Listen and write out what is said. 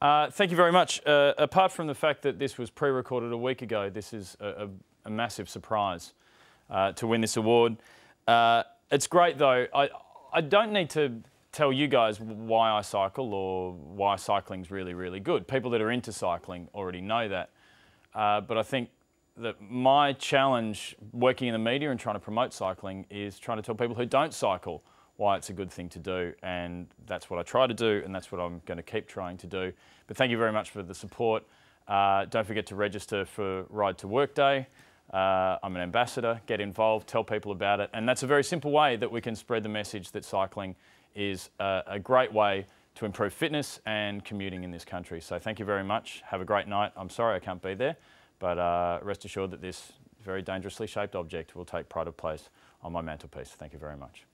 Uh, thank you very much. Uh, apart from the fact that this was pre-recorded a week ago, this is a, a, a massive surprise uh, to win this award. Uh, it's great though. I, I don't need to tell you guys why I cycle or why cycling's really, really good. People that are into cycling already know that. Uh, but I think that my challenge working in the media and trying to promote cycling is trying to tell people who don't cycle why it's a good thing to do. And that's what I try to do, and that's what I'm going to keep trying to do. But thank you very much for the support. Uh, don't forget to register for Ride to Work Day. Uh, I'm an ambassador, get involved, tell people about it. And that's a very simple way that we can spread the message that cycling is a, a great way to improve fitness and commuting in this country. So thank you very much. Have a great night. I'm sorry I can't be there, but uh, rest assured that this very dangerously shaped object will take pride of place on my mantelpiece. Thank you very much.